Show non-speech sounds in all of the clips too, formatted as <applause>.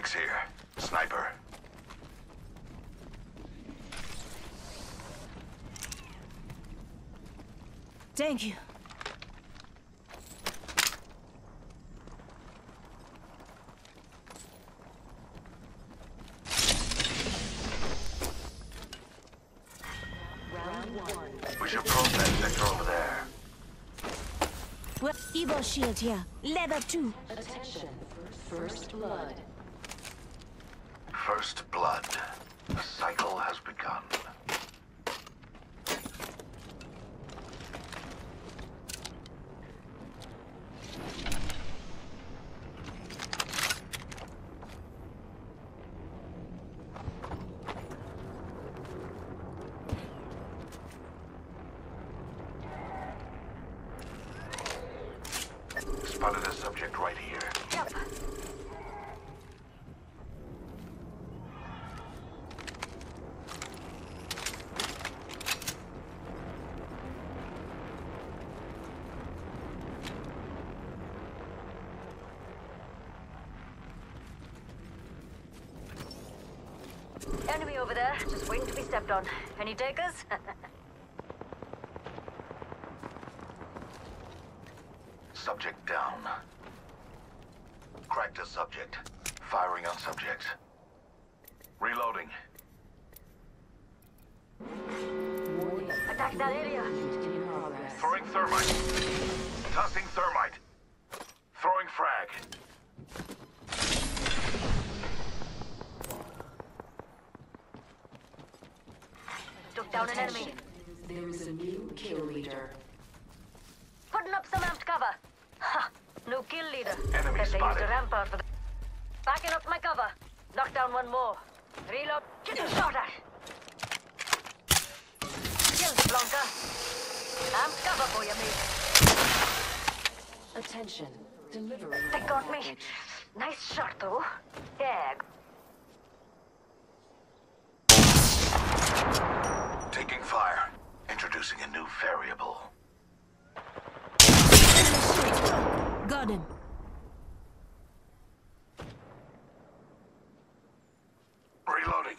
Phoenix here. Sniper. Thank you. We should probe that sector over there. Well, Evo shield here. Leather too. Attention. First blood. First blood. The cycle has begun. Spotted a subject right here. Yep. Enemy over there, just waiting to be stepped on. Any takers? <laughs> down an enemy. There is a new kill leader. Putting up some amped cover. Ha! No kill leader. Enemy Bet they used spotted. a rampart for the... Backing up my cover. Knock down one more. Reload. Getting shot at. Killed Blanca. Amped cover for you, mate. Attention. Delivering. They got me. Nice shot, though. Yeah. Taking fire. Introducing a new variable. Got him. Reloading.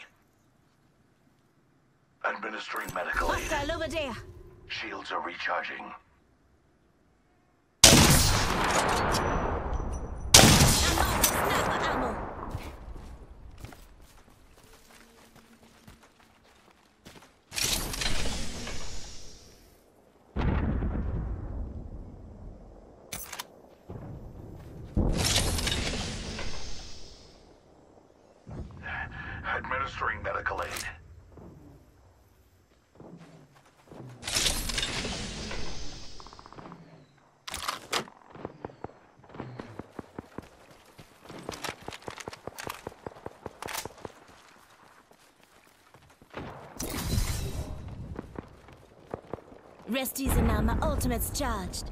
Administering medical aid. Over there. Shields are recharging. Sniper ammo. Administering medical aid. Rest easy now, my ultimate's charged.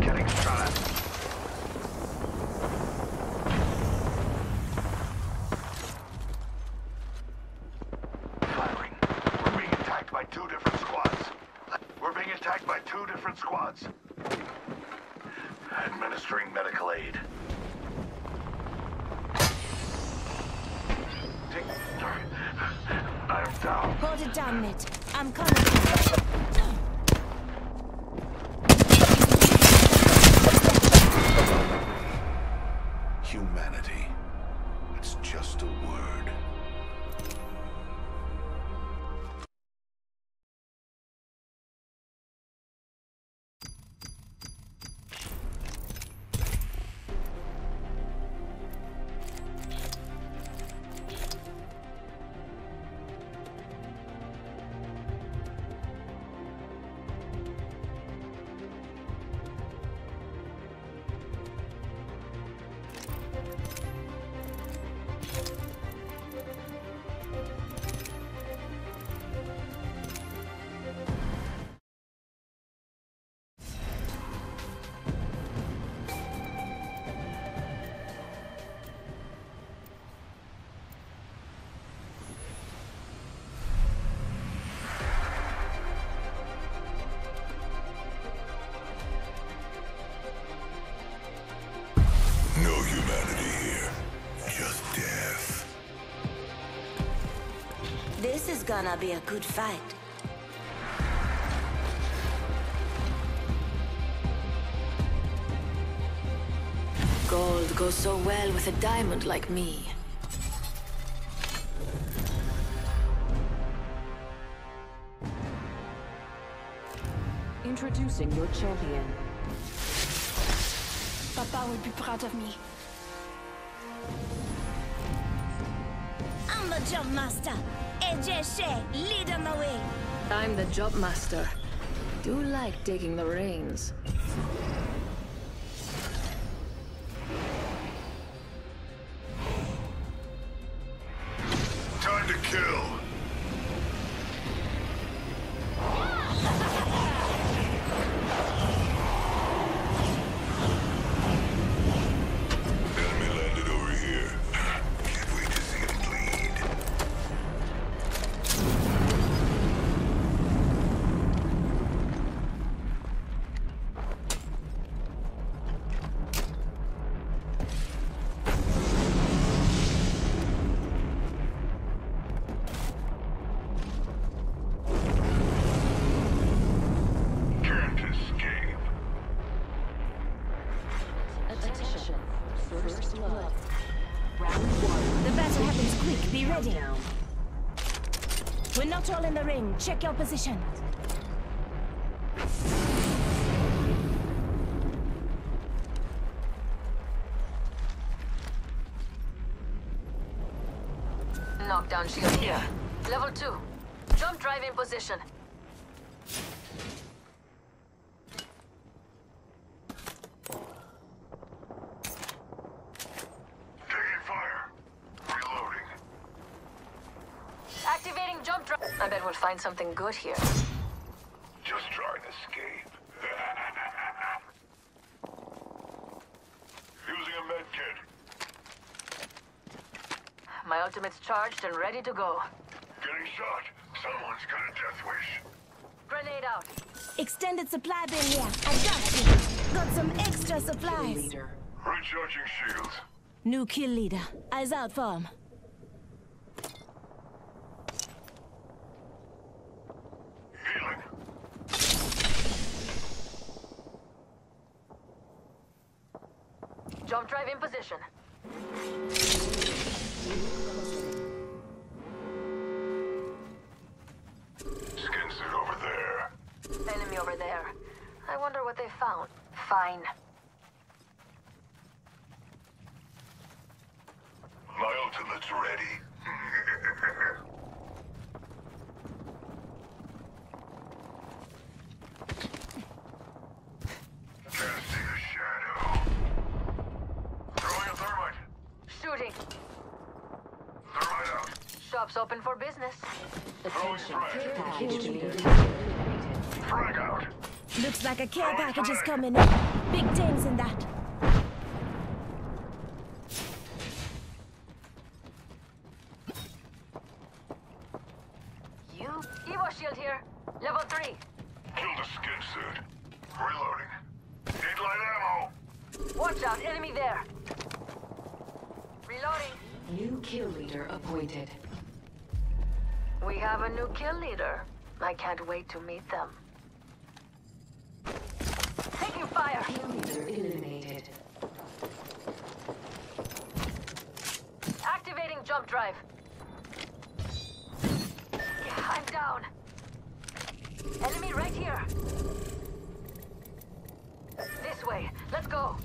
Getting shot at. Firing. We're being attacked by two different squads. We're being attacked by two different squads. Administering medical aid. Take... I'm down. Hold it down, mate. I'm coming. humanity here. Just death. This is gonna be a good fight. Gold goes so well with a diamond like me. Introducing your champion. Papa would be proud of me. The jump master. AJ Shea, lead on the way. I'm the jump master. Do like taking the reins. Check your position. Bet we'll find something good here. Just try and escape. <laughs> Using a med kit. My ultimate's charged and ready to go. Getting shot. Someone's got a death wish. Grenade out. Extended supply bin here. I got you. Got some extra supplies. Leader. Recharging shields. New kill leader. Eyes out for him. Healing. Jump drive in position. Skin suit over there. Enemy over there. I wonder what they found. Fine. My ultimate's ready. Can't see a shadow. Throwing a thermite. Shooting. Thermite out. Shops open for business. Attention. frag. Care package leader. Frag out. Looks like a care package is coming in. Big things in that. You? Evo shield here. Level 3. Killed a skin suit. Reloading. Need light ammo. Watch out, enemy there. Reloading. New kill leader appointed. We have a new kill leader. I can't wait to meet them. Eliminated. Activating jump drive. I'm down. Enemy right here. This way. Let's go.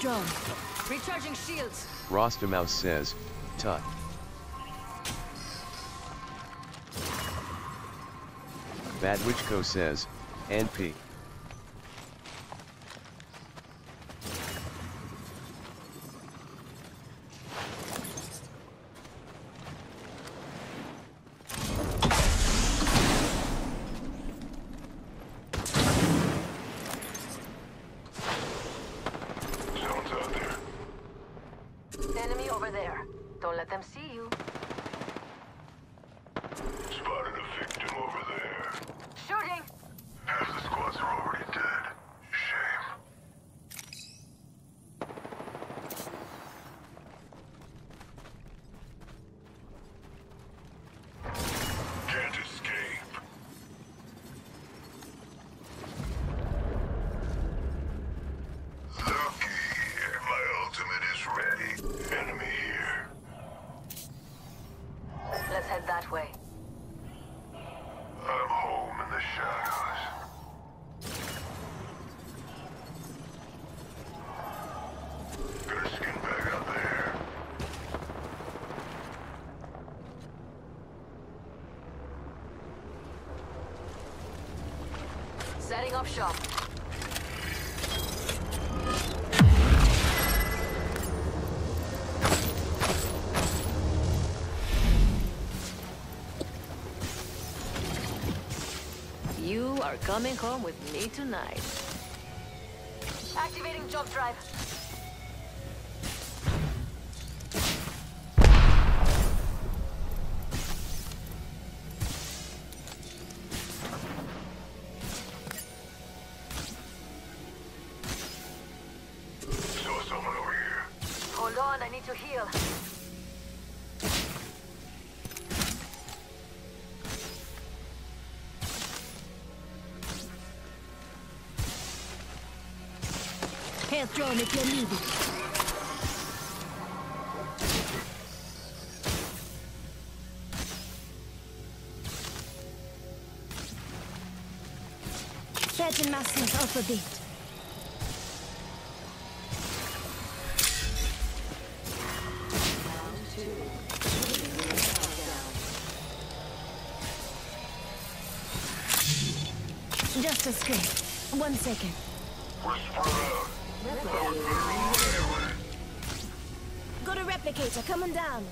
Drone. Recharging shields. Rostomouse says, Tut. Badwichko says, NP. let them see you. Spotted a victim over there. Shooting! Half the squads are already dead. Shame. Can't escape. Lucky. My ultimate is ready. Enemy here. Let's head that way. I'm home in the shadows. Got a skin bag out there. Setting up shop. You are coming home with me tonight. Activating jump drive. Drone if you need it. Muscles off a bit. Just a scrape. One second. Got a replicator coming down.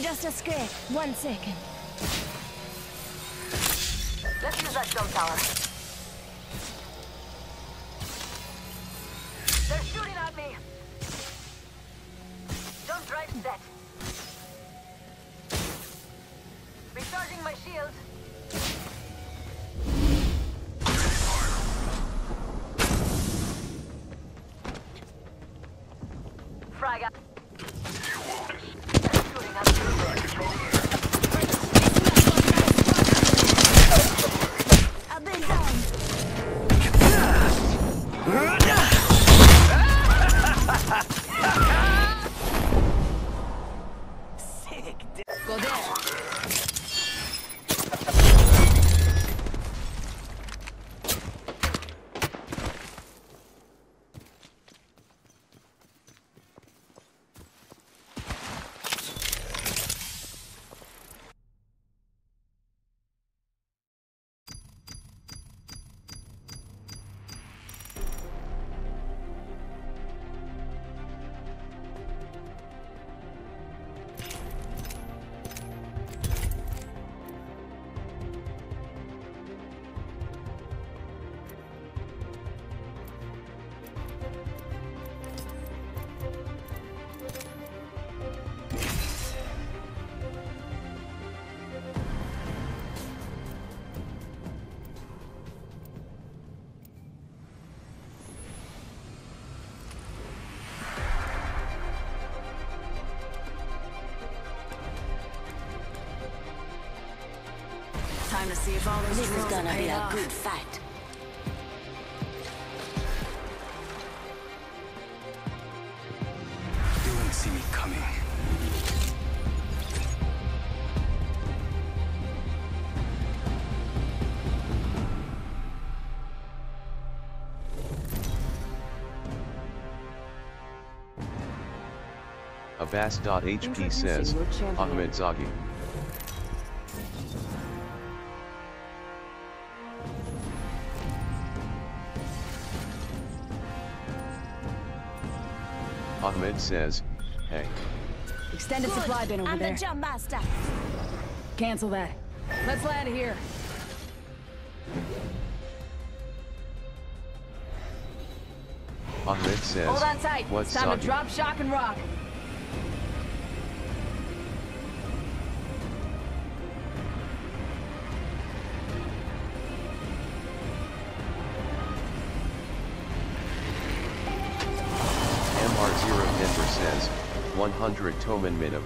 Just a scrape. One second. Let's use that jump tower. See if all those This is gonna paid be a good fight. They won't see me coming. Abbas.hp says. Ahmed Zaghi. Ahmed says, hey. Extended supply bin over I'm there. the jump master. Cancel that. Let's land here. Ahmed says, Hold on tight. What's It's time to drop, shock, and rock. 100 Toman Minim.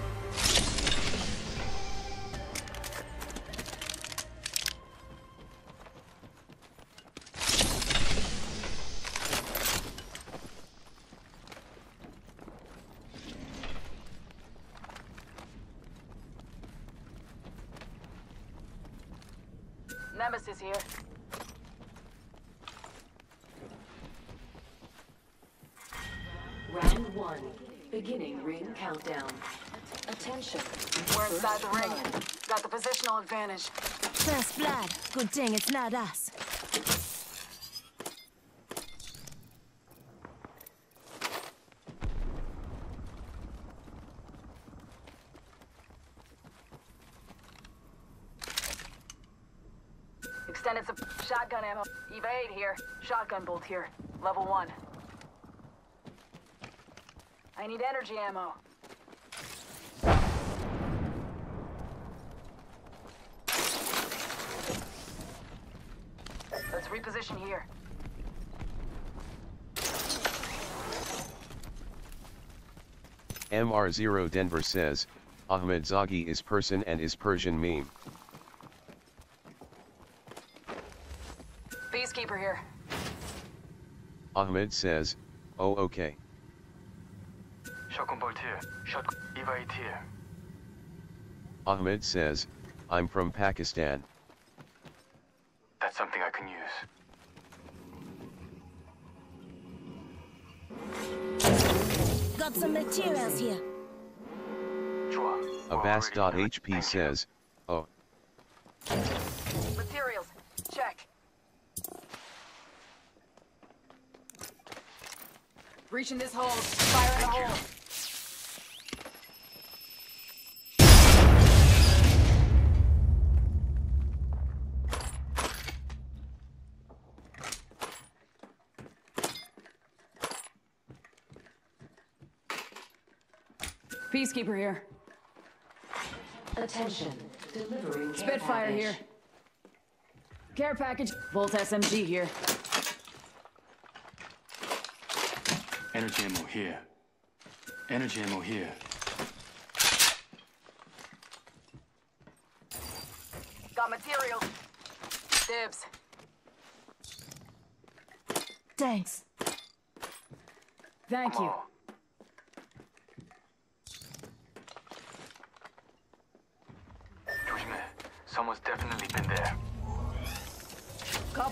Nemesis here. Beginning ring countdown. Attention. We're inside the ring. Got the positional advantage. First blood. Good thing it's not us. Extended some shotgun ammo. EVA-8 here. Shotgun bolt here. Level one. I need energy ammo. Let's reposition here. MR0 Denver says, Ahmed Zaghi is person and is Persian meme. Peacekeeper here. Ahmed says, oh okay. Shotgun bolt here. Shotgun EVA-8 here. Ahmed says, I'm from Pakistan. That's something I can use. Got some materials here. Chua. Abbas.hp says, oh, Materials. Check. Reaching this hole. Fire in the hole. Peacekeeper here. Attention. Delivering Spitfire here. Care package. Volt SMG here. Energy ammo here. Energy ammo here. Got materials. Dibs. Thanks. Thank you.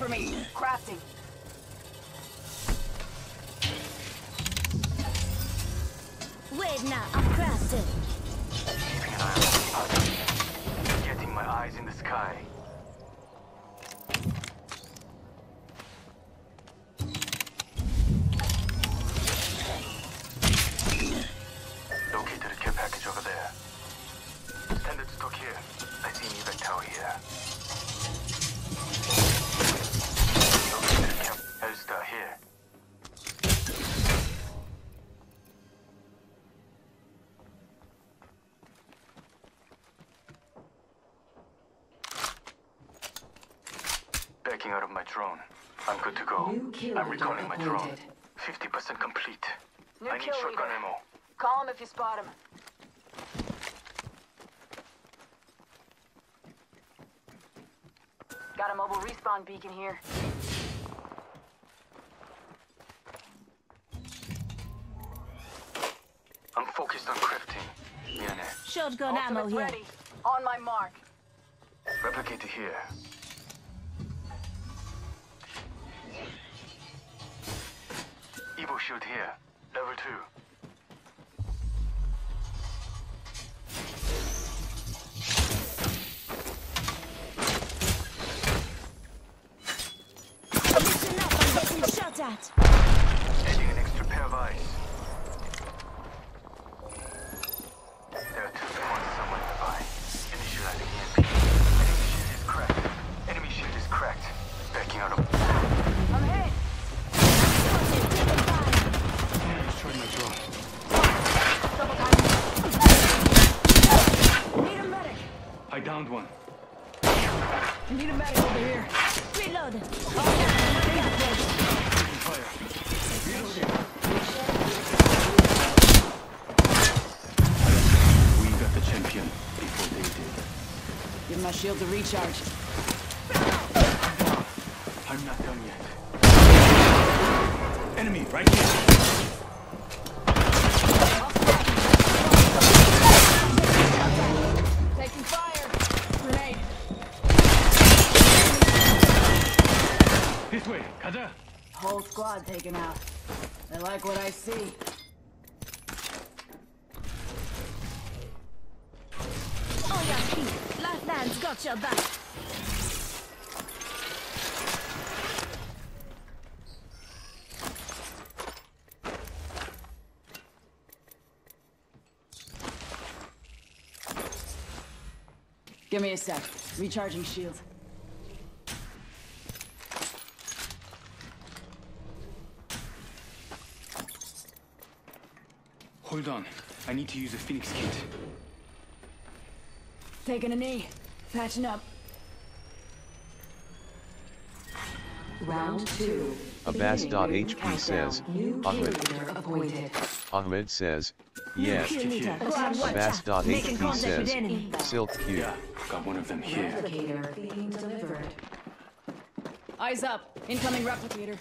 Cover me. Crafting. Wait now, I'm crafted. Keeping an eye on the path. Getting my eyes in the sky. Kill. I'm recalling my drone. 50% complete. New I need shotgun leader. ammo. Call him if you spot him. Got a mobile respawn beacon here. I'm focused on crafting. Shotgun Ultimate ammo here. Ready. On my mark. Replicator here. Shield here. Level 2. To recharge. Got your back. Give me a sec. Recharging shield. Hold on. I need to use a Phoenix kit. Taking a knee. Patching up. Round two. Abbas.hp Beginning ring says, Ahmed. kill leader appointed. Ahmed says, yes. Kill leader. Go on, watch out. Abbas.hp Making contact with says. Silk Q. Yeah, got one of them here. Replicator being delivered. Eyes up. Incoming replicator.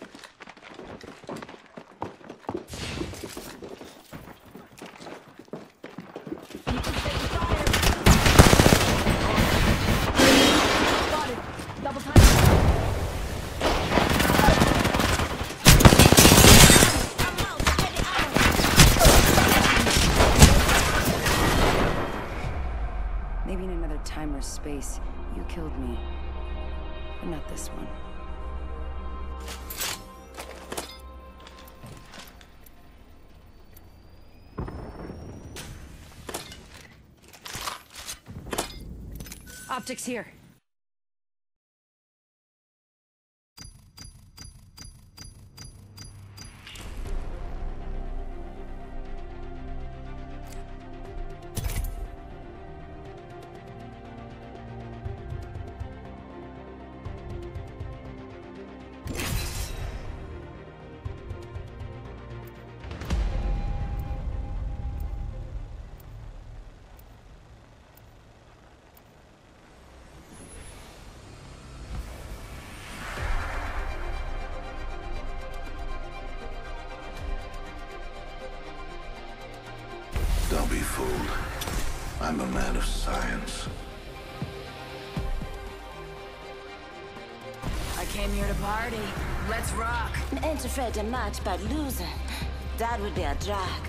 Optics here. Be fooled. I'm a man of science. I came here to party. Let's rock. Ain't afraid to match, but losing. That would be a drag.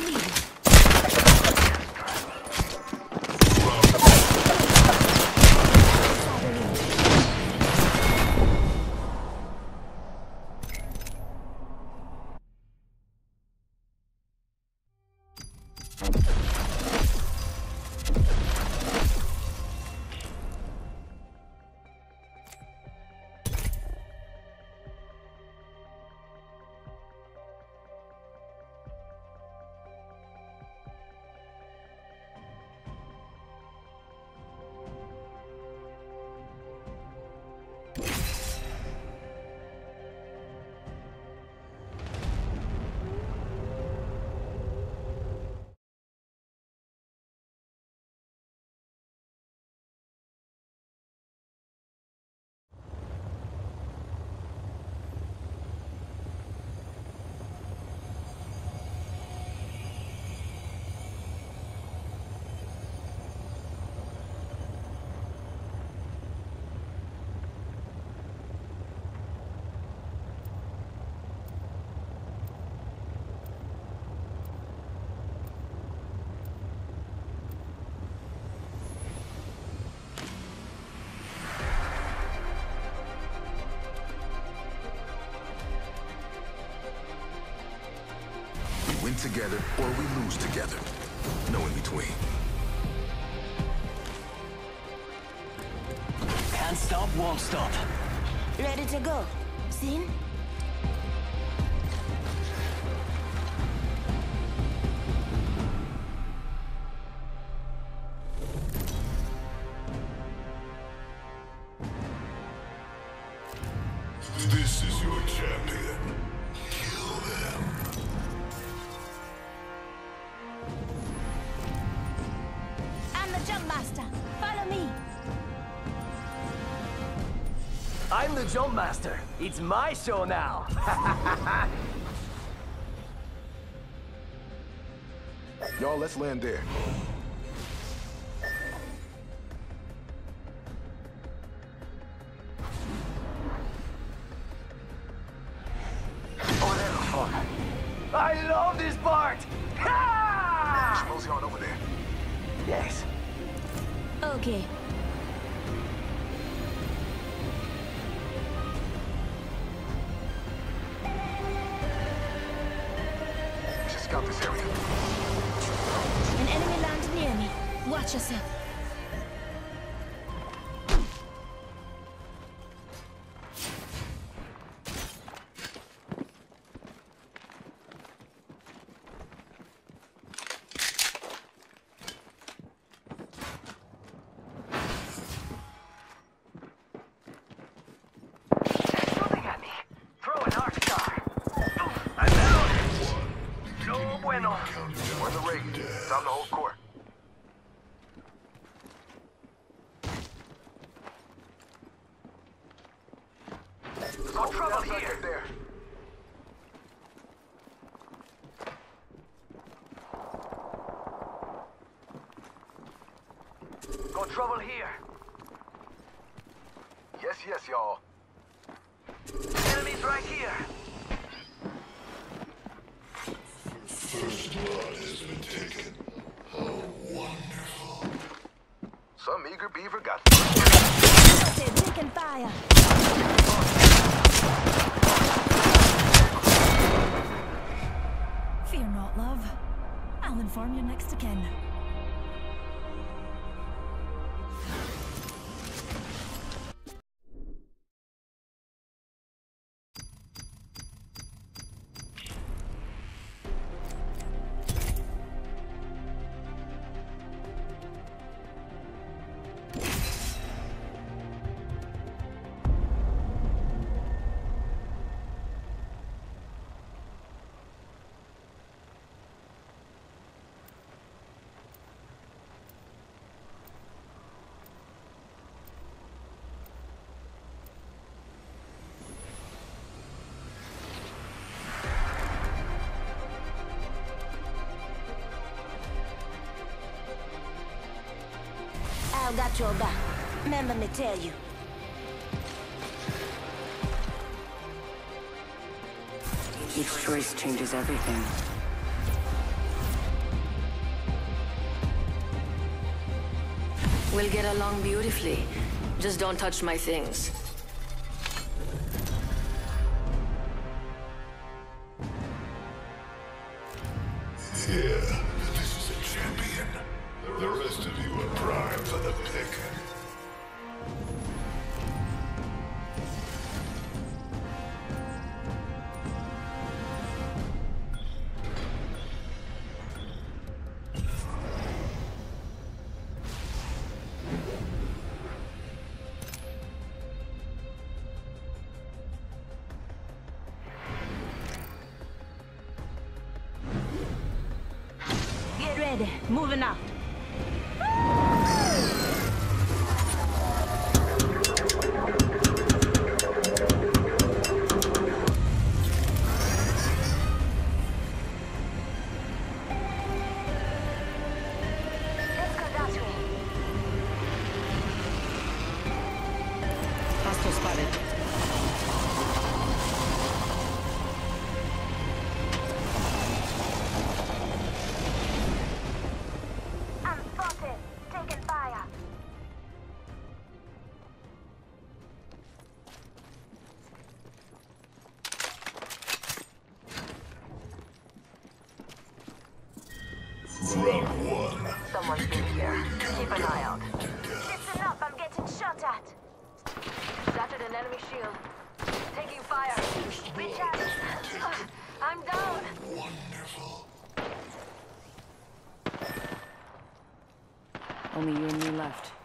together or we lose together. No in between. Can't stop, won't stop. Ready to go. Seen? My show now. <laughs> Y'all, let's land there. We're in the ring. Time to hold court. Got trouble here. There. Got trouble here. Yes, yes, y'all. Enemies right here. Beaver got. Fear not, love. I'll inform you next again. I've got your back. Remember me tell you. Each choice changes everything. We'll get along beautifully. Just don't touch my things. Only you and me left.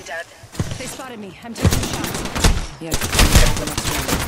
dead. They spotted me. I'm taking shots. Yeah.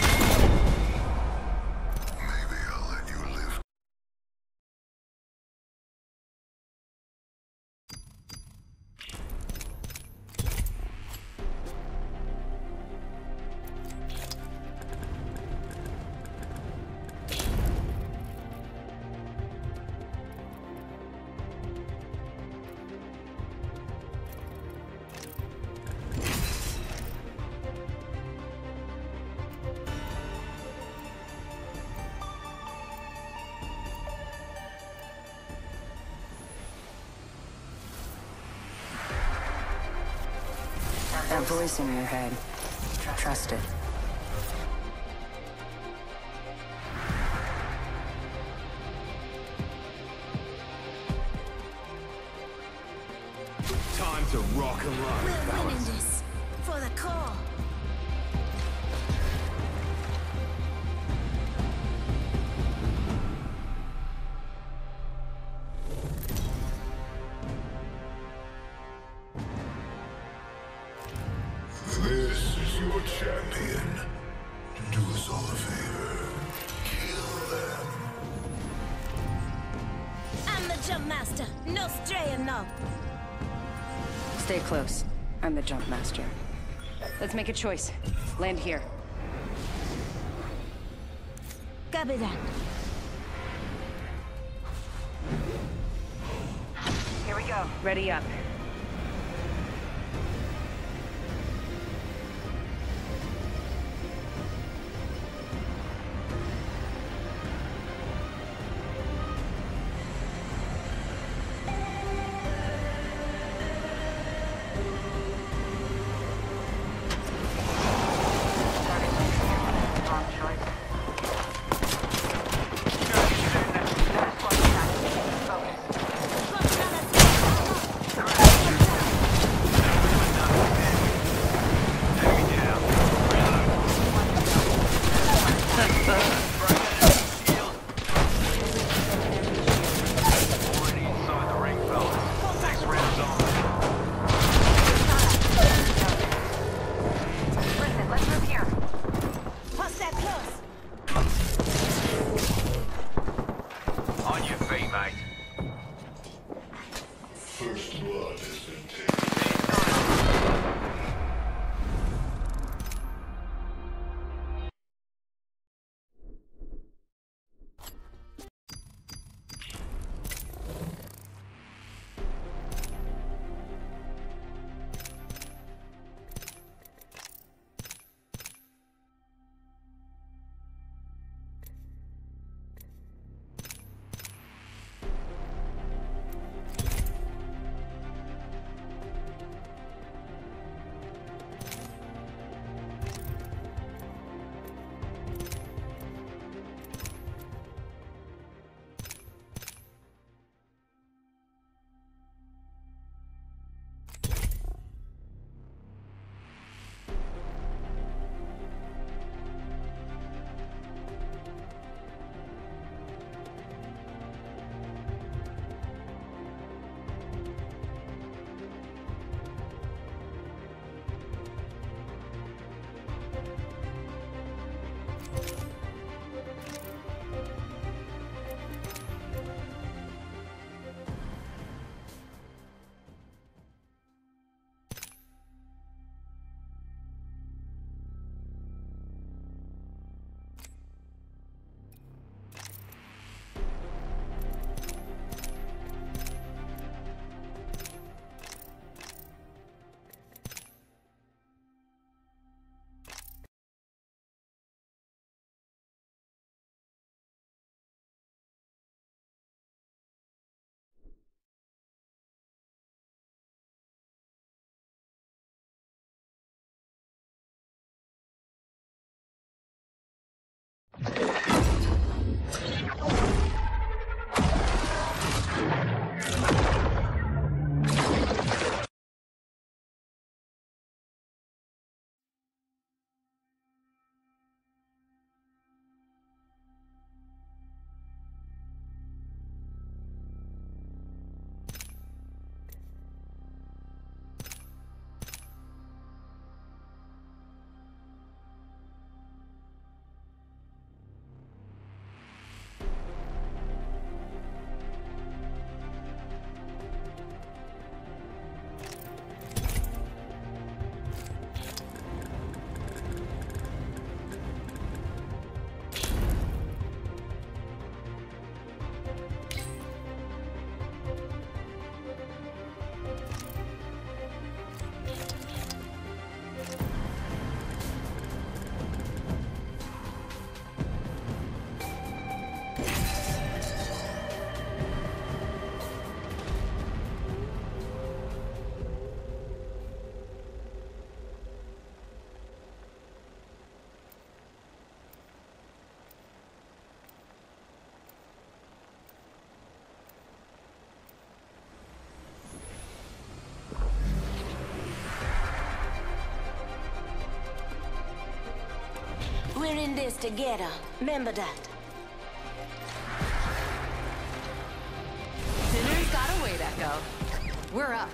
That voice in your head, trust it. to make a choice. Land here. Copy. Here we go. Ready up. We're in this together. Remember that. Dinner's got a way, Echo. We're up.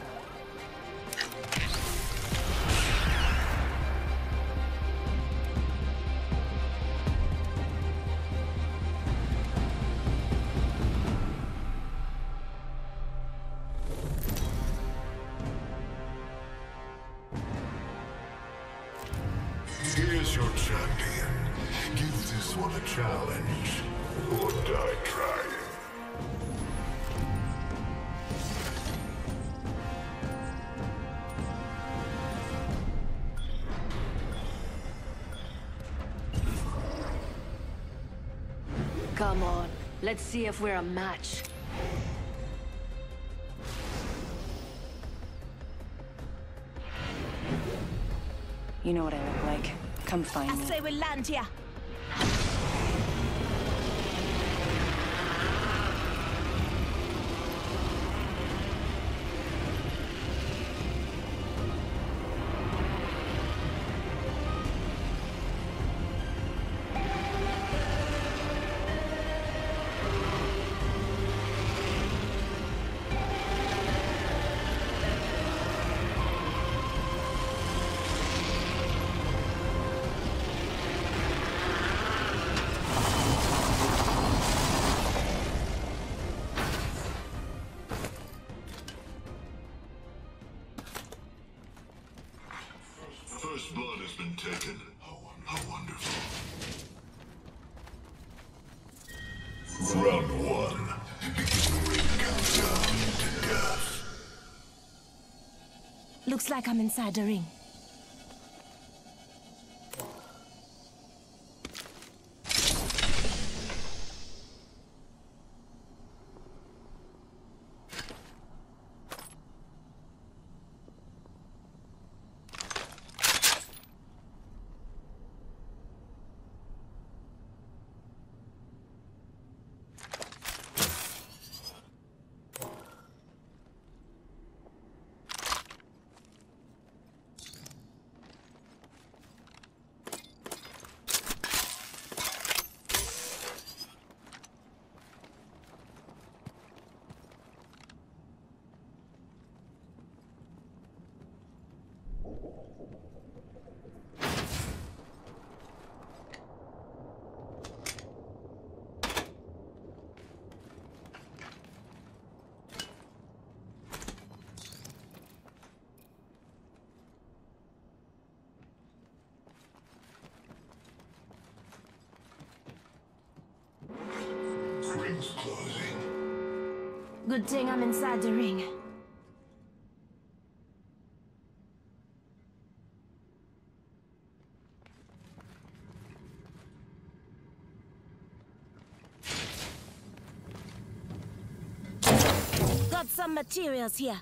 Let's see if we're a match. You know what I look like. Come find I me. say we land here. Like I'm inside the ring. Ring's closing. Good thing I'm inside the ring. Got some materials here.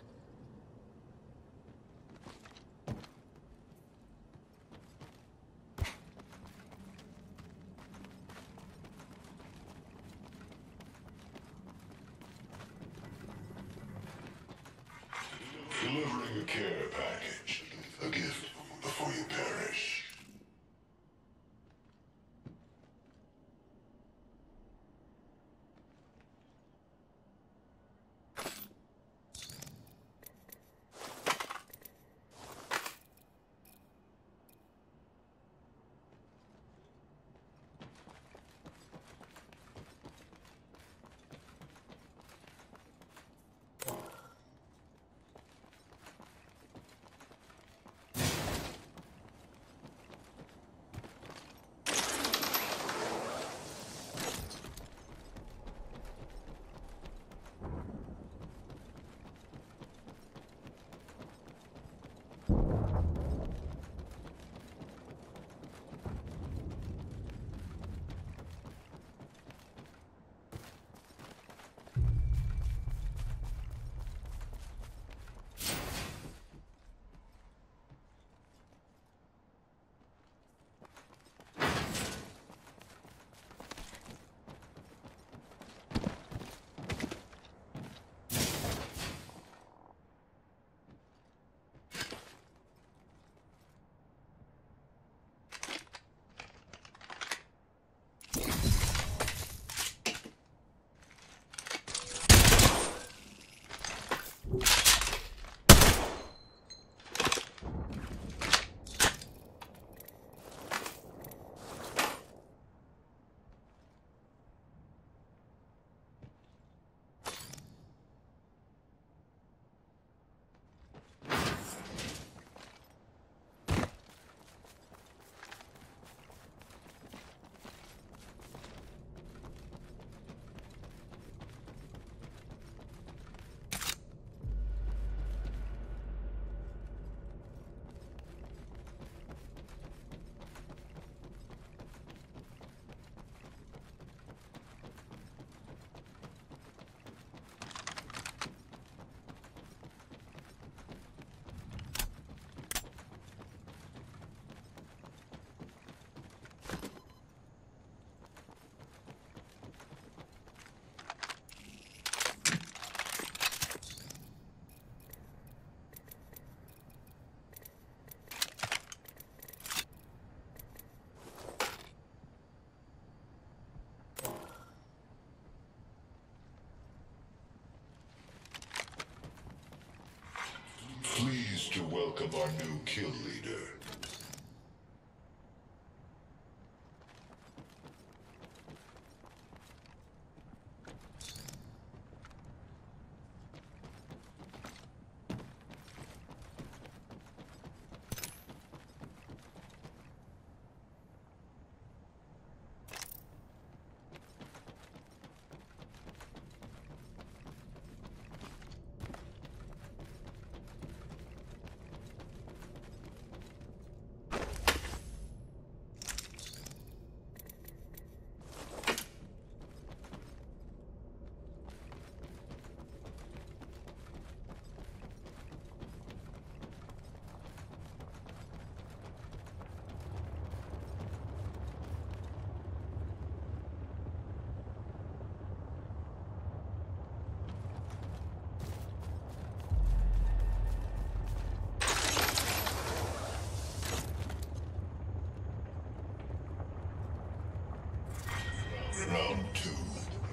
Care package. to welcome our new kill leader.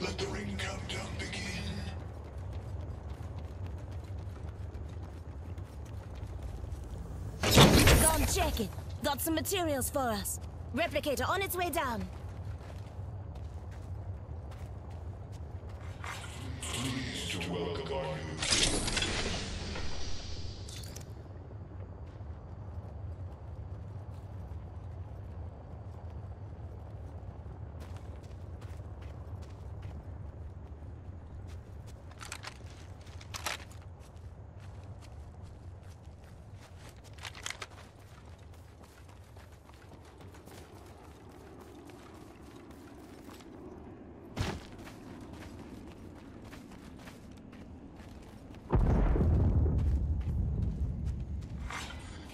Let the ring countdown begin. Gone check it. Got some materials for us. Replicator on its way down. Pleased to welcome our new kill leader.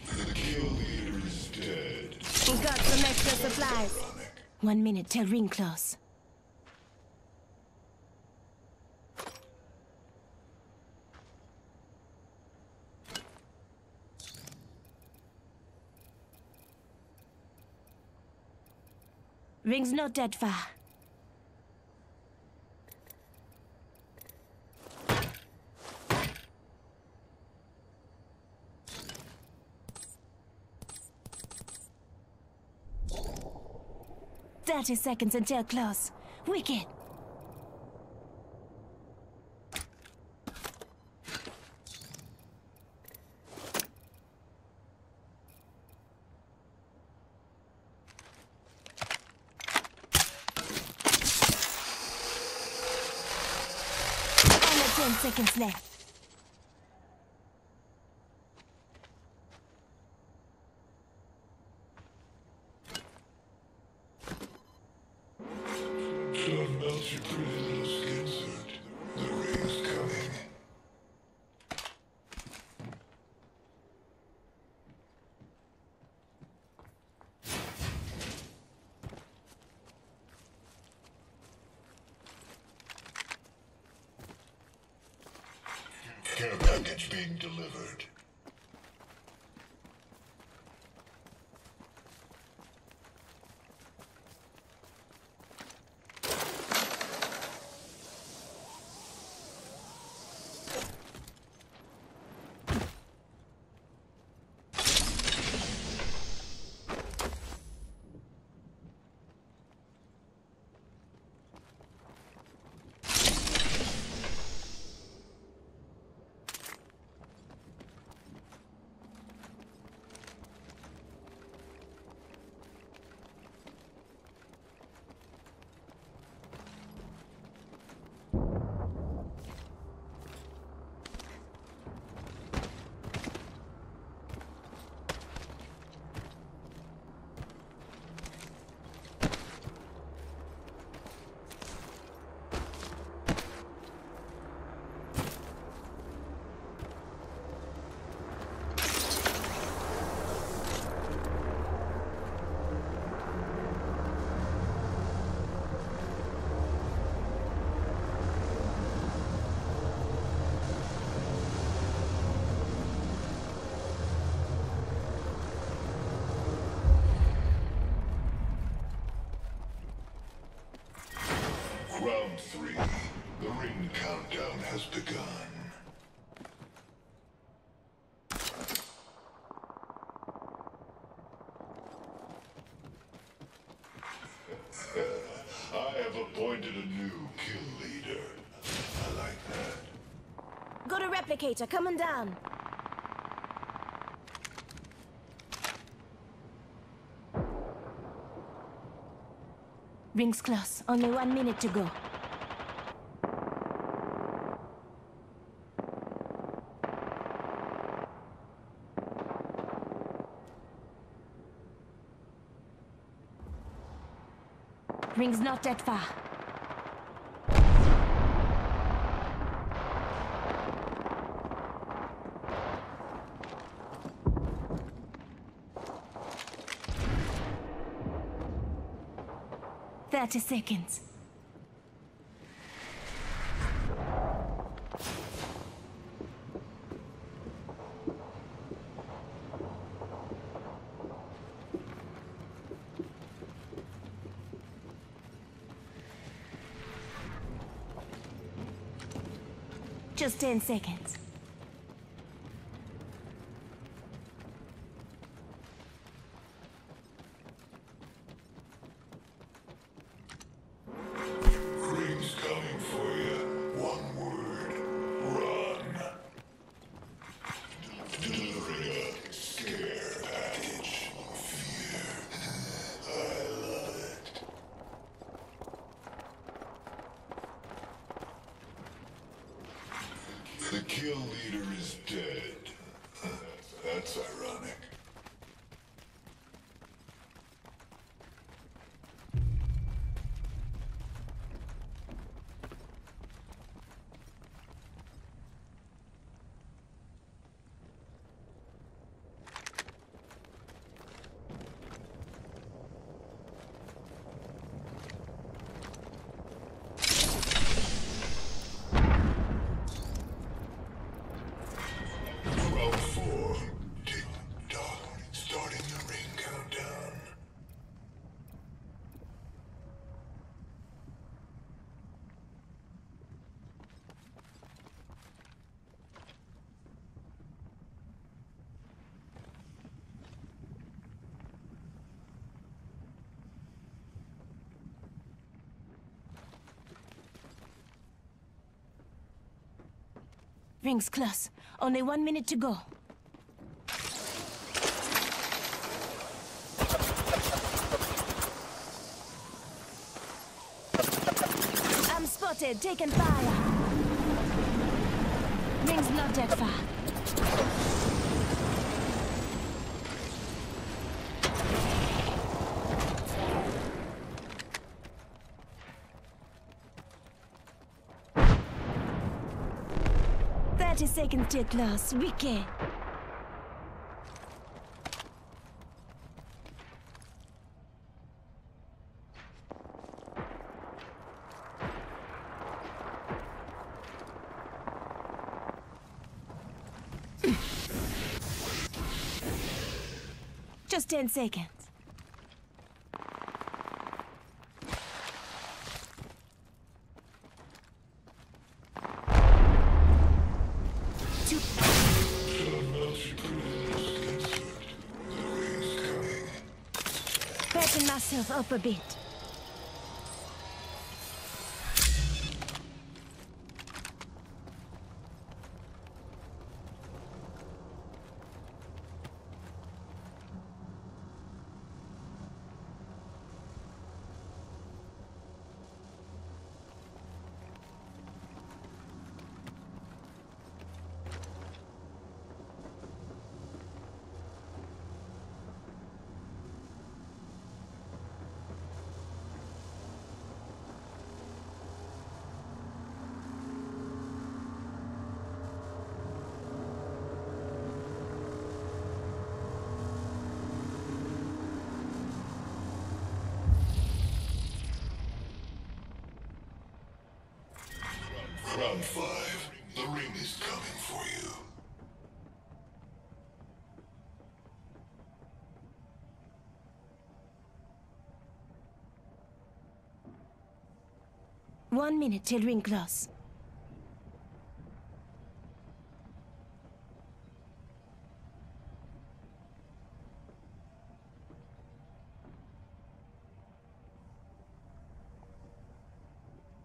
The kill leader is dead. We got some extra supplies. Ironic. One minute till ring close. Ring's not that far. Thirty seconds until close. Wicked. Seconds left. three, the ring countdown has begun. <laughs> I have appointed a new kill leader. I like that. Got a replicator coming down. Rings close. Only one minute to go. Not that far. Thirty seconds. Just ten seconds. Ring's coming for you. One word. Run. Delivering a scare package. Fear. I love it. The kill leader is dead. That's ironic. Round four. Tick tock. Starting the ring countdown. Rings close. Only one minute to go. I'm spotted, taking fire. Rings not that far. Seconds till close. Wiki. Just ten seconds. Up a bit. Round five. The ring is coming for you. One minute till ring close.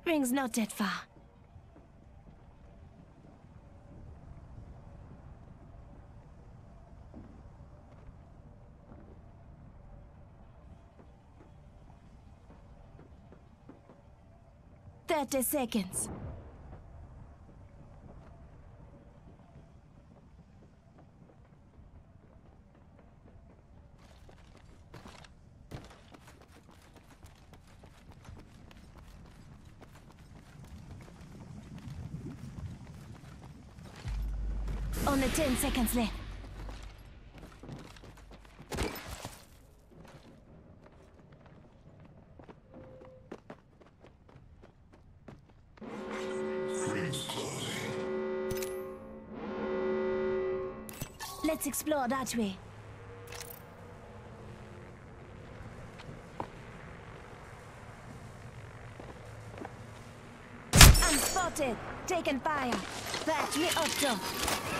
Ring's not that far. Thirty seconds. Only ten seconds left. Explore that way. I'm spotted. Taking fire. Battery auto.